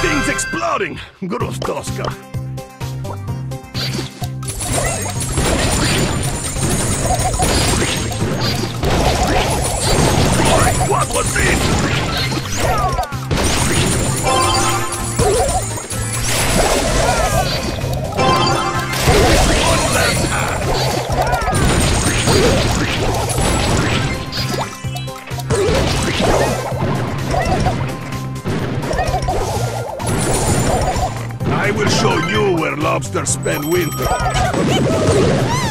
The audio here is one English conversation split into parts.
Things exploding! Gross Tosca. I will show you where lobsters spend winter.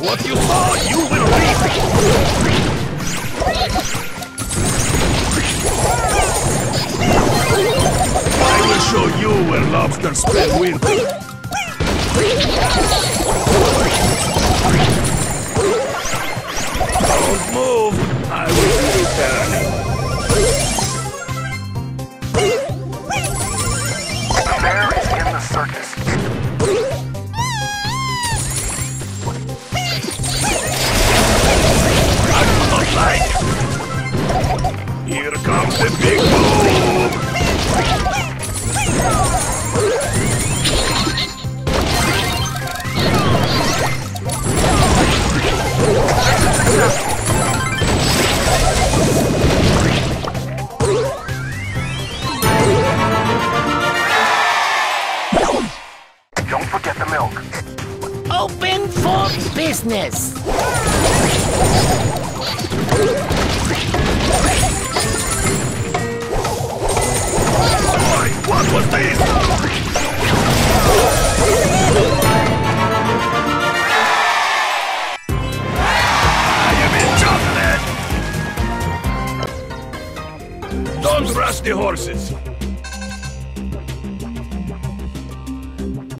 What you saw, you will reap. I will show you where lobsters spend winter. Don't move. I will be returning. The bear is in the circus. Here comes the big boom. Don't forget the milk. Open for business. The horses.